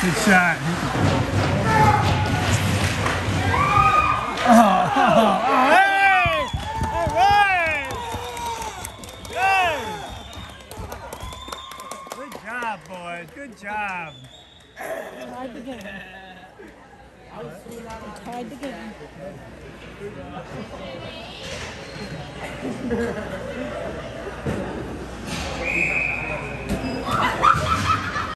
Good shot. Oh, oh, oh, hey! All right! Good! Good job, boys. Good job. Tied the game. Tied the game.